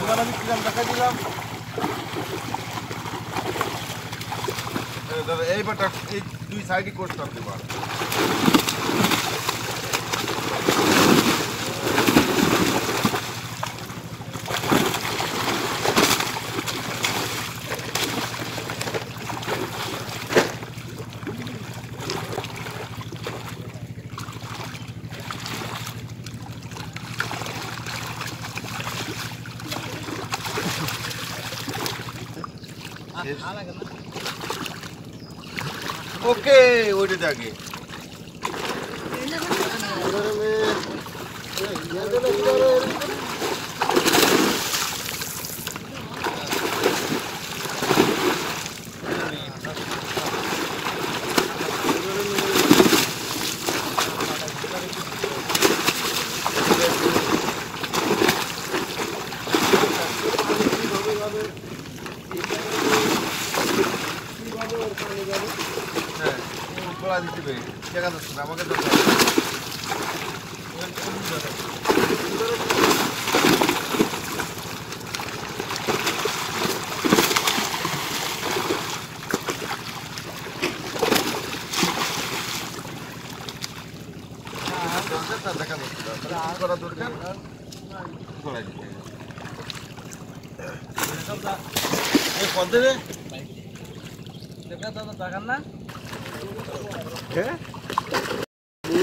তোমার আমি কিরাম দেখা দিলাম দাদা এইবারটা এই দুই সাইডই করতে হবে ওকে ওইটা দেখে হ্যাঁ খোলা দিতে পেরে দেখা যাচ্ছে না আমাকে তো দেখা যাচ্ছে না। তাহলে কি করা দরকার? খোলা দিতে এই পদ্মে রে কি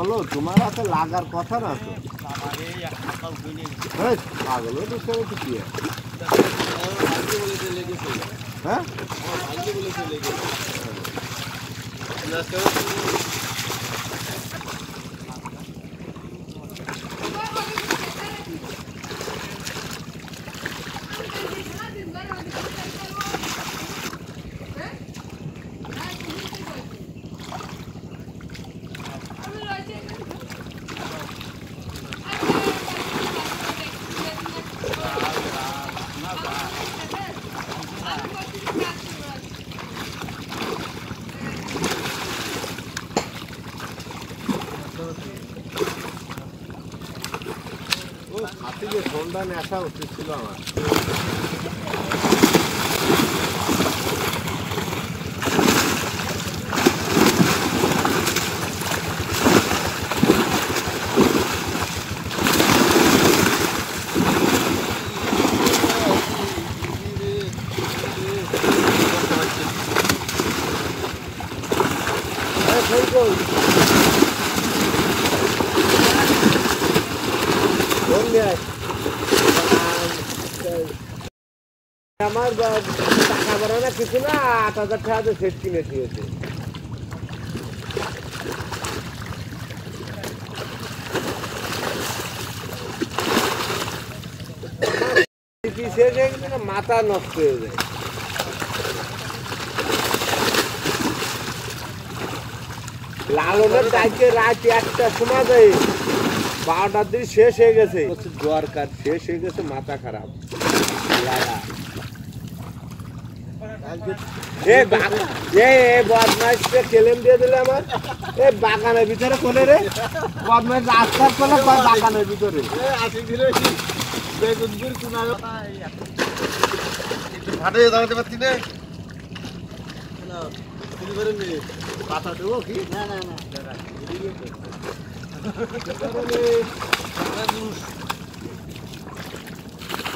বলো তোমার হাতে লাগার কথা না তো পাগল তো সেরে কি? হ্যাঁ ও হাতে যে ফোনটা নেশা উচিত ছিল আমার এই, ফোন আমার টাকা বাড়া না কিছু না, আট হাজার টাকা সেট কিনে দিয়েছে। মাথা নষ্ট হয়ে যায়। লালনের দায়িত্বে রাত একটা সময় দেয়। বারোটার দিন শেষ হয়ে গেছে। জ্বর কাজ। শেষ হয়ে গেছে মাথা খারাপ। কেলেম দিয়ে দিলে আমার? এ বাগানের ভিতরে কোনে রে? বদমাইশ রাস্তার কোনে বাগানের ভিতরে? হাটে দাঁড়াতে পারছি না পাতা দেবো কি? না না না। kuruş.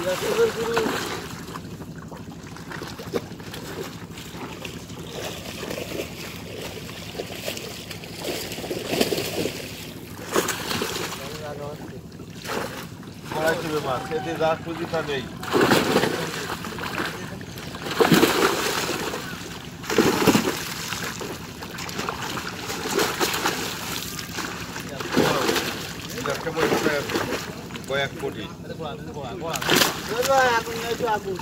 Yaşılır kuruş. Hai să vă mai, să te dați cu zi কোটি এখন একটু আগুন